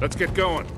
Let's get going.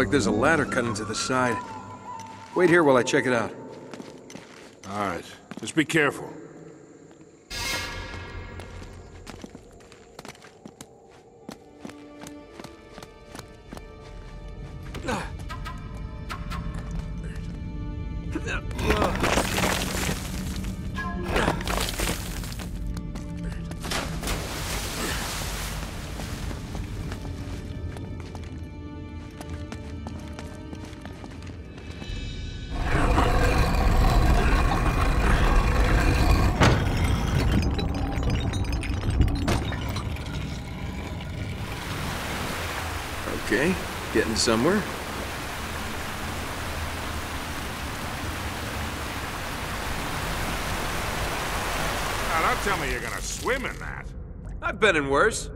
Like there's a ladder cut into the side. Wait here while I check it out. All right, just be careful. Okay, somewhere. Now, don't tell me you're gonna swim in that. I've been in worse.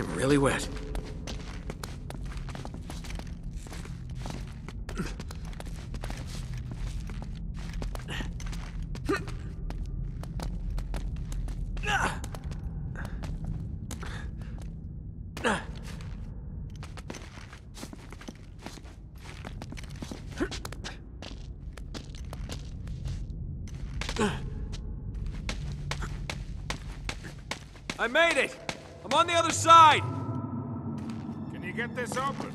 I'm really wet. I made it! I'm on the other side! Can you get this open?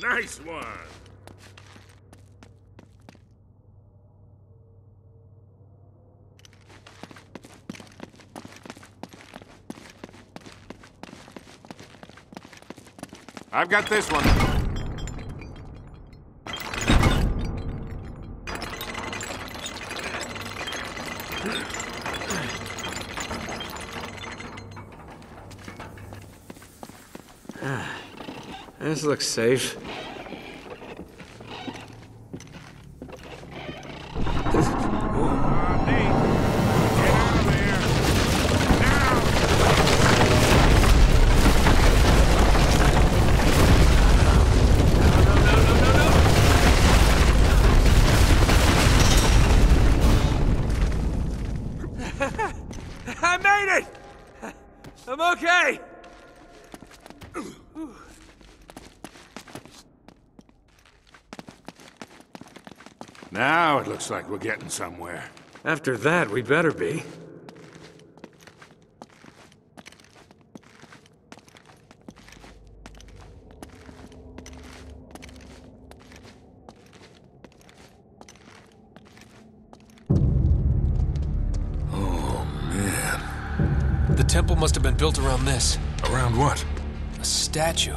Nice one! I've got this one. This looks safe. Now it looks like we're getting somewhere. After that, we better be. Oh, man. The temple must have been built around this. Around what? A statue.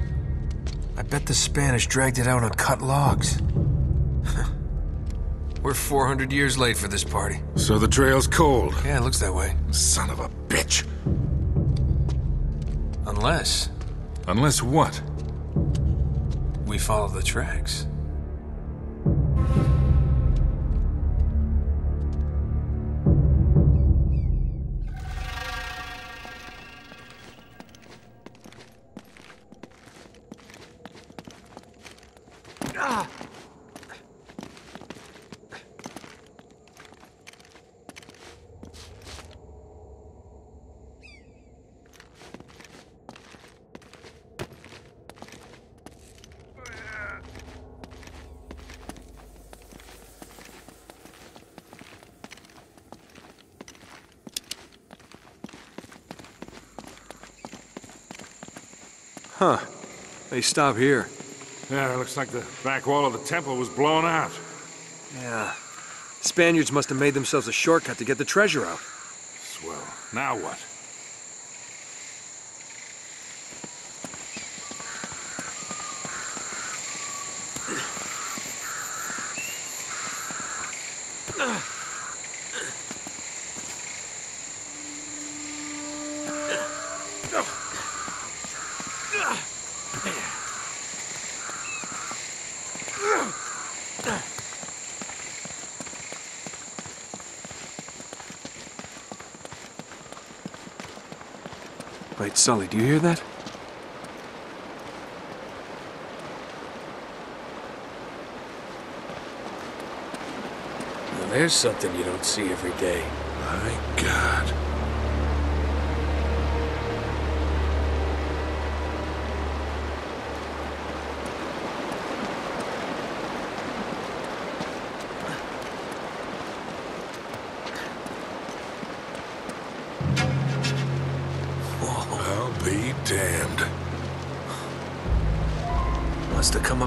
I bet the Spanish dragged it out on cut logs. We're 400 years late for this party. So the trail's cold. Yeah, it looks that way. Son of a bitch. Unless Unless what? we follow the tracks. Huh. They stop here. Yeah, it looks like the back wall of the temple was blown out. Yeah. Spaniards must have made themselves a shortcut to get the treasure out. Swell. Now what? Wait, Sully, do you hear that? Well, there's something you don't see every day. My God.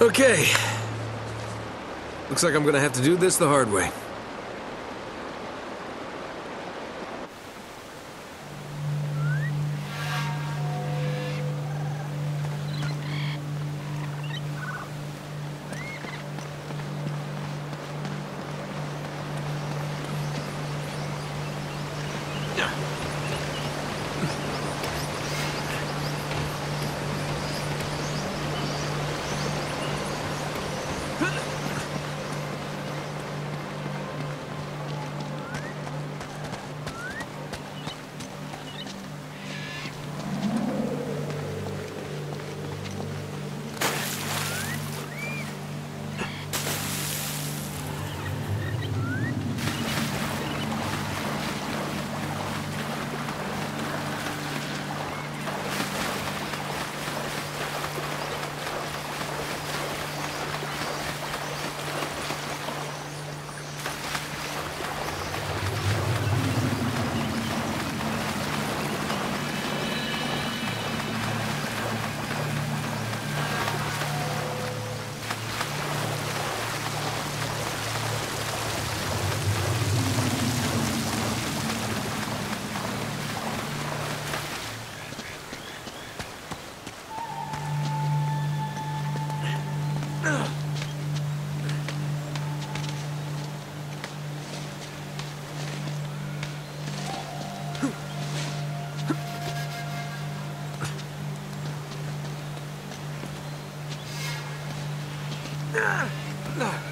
Okay. Looks like I'm gonna have to do this the hard way. Nate,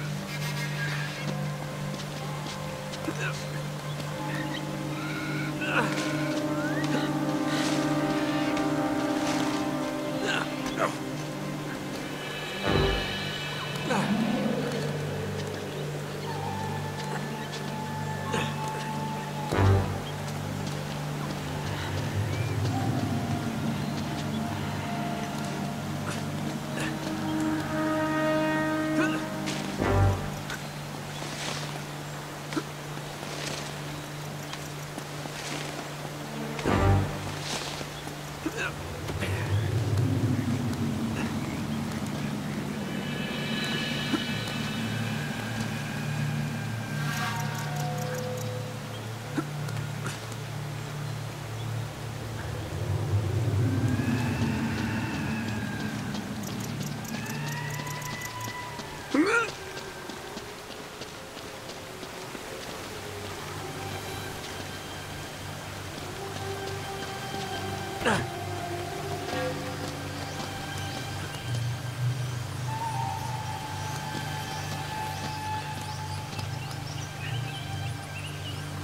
you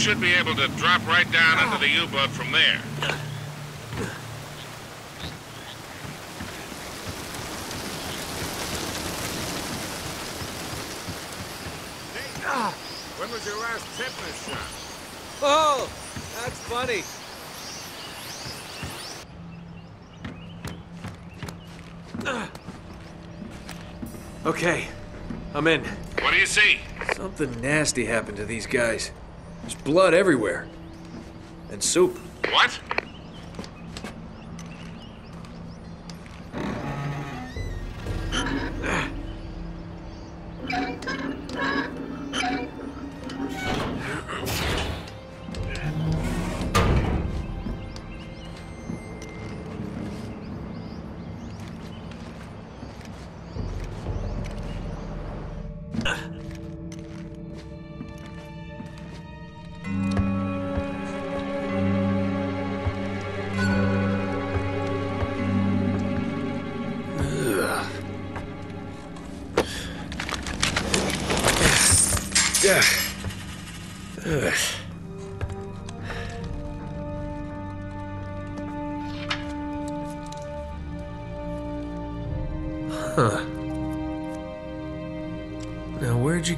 should be able to drop right down into the U-boat from there. Nate, when was your last tetanus shot? Oh, that's funny. Okay, I'm in. What do you see? Something nasty happened to these guys. There's blood everywhere. And soup. What?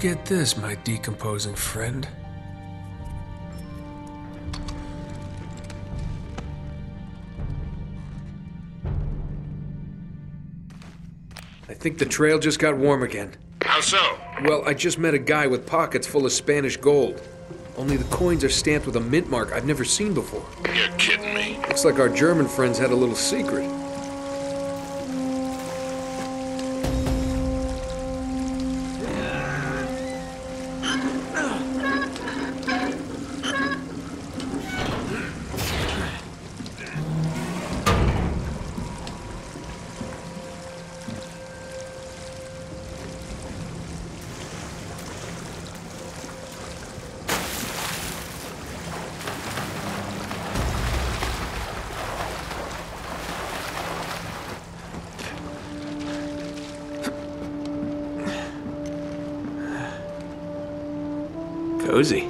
Get this, my decomposing friend? I think the trail just got warm again. How so? Well, I just met a guy with pockets full of Spanish gold. Only the coins are stamped with a mint mark I've never seen before. You're kidding me. Looks like our German friends had a little secret. Cozy.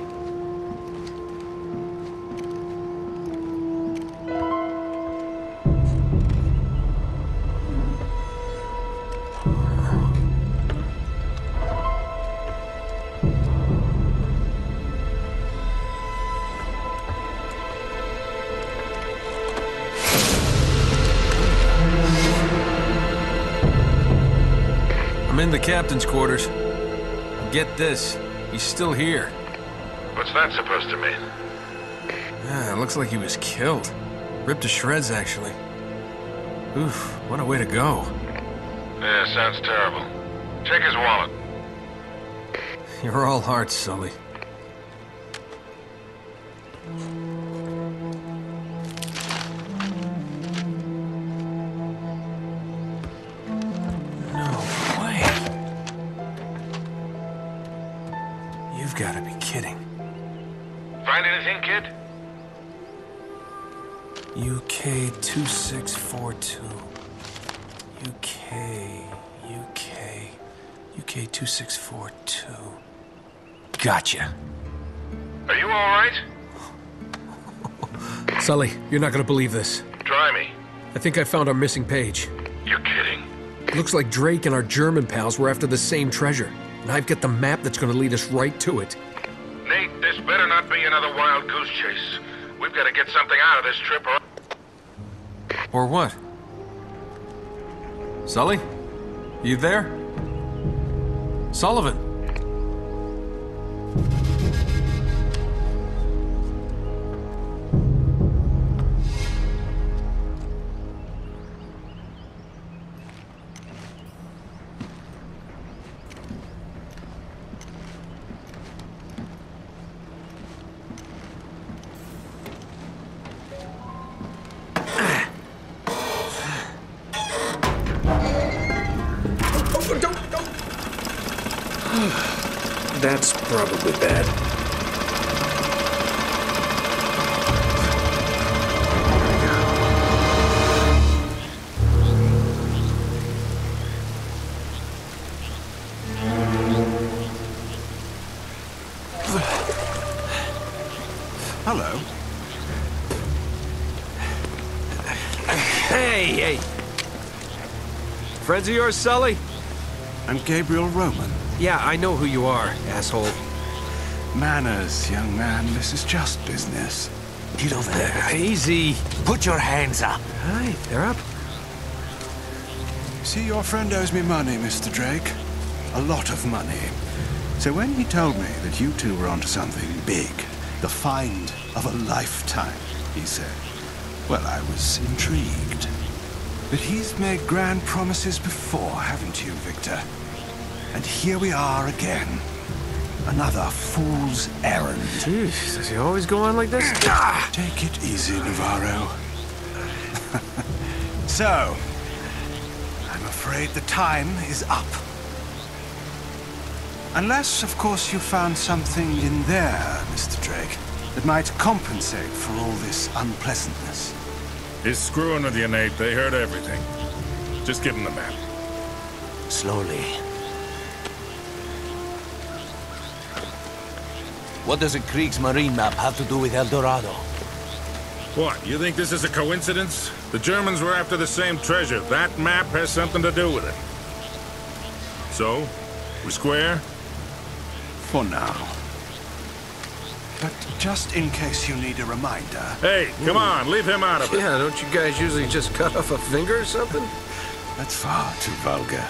I'm in the captain's quarters. Get this, he's still here. What's that supposed to mean? Yeah, it looks like he was killed. Ripped to shreds, actually. Oof, what a way to go. Yeah, sounds terrible. Check his wallet. You're all hearts, Sully. 2642. UK, UK, UK 2642. Gotcha. Are you all right? Sully, you're not gonna believe this. Try me. I think I found our missing page. You're kidding. Looks like Drake and our German pals were after the same treasure. And I've got the map that's gonna lead us right to it. Nate, this better not be another wild goose chase. We've got to get something out of this trip or... Or what? Sully? You there? Sullivan? Probably bad. Hello. Hey, hey! Friends of yours, Sully? I'm Gabriel Roman. Yeah, I know who you are, asshole. Manners, young man. This is just business. Get over there. Uh, easy. Put your hands up. Hi, they're up. See, your friend owes me money, Mr. Drake. A lot of money. So when he told me that you two were onto something big, the find of a lifetime, he said, well, I was intrigued. But he's made grand promises before, haven't you, Victor? And here we are again. Another fool's errand. Jeez, does he always go on like this? Take it easy, Navarro. so, I'm afraid the time is up. Unless, of course, you found something in there, Mr. Drake, that might compensate for all this unpleasantness. He's screwing with you, Nate. They heard everything. Just give him the map. Slowly. What does a Kriegsmarine map have to do with El Dorado? What, you think this is a coincidence? The Germans were after the same treasure. That map has something to do with it. So, we square? For now. But just in case you need a reminder, Hey, come on, leave him out of it. Yeah, don't you guys usually just cut off a finger or something? that's far too vulgar.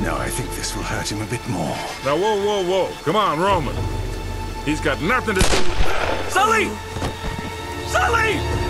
No, I think this will hurt him a bit more. Now, whoa, whoa, whoa. Come on, Roman. He's got nothing to do with... Sully! Sully!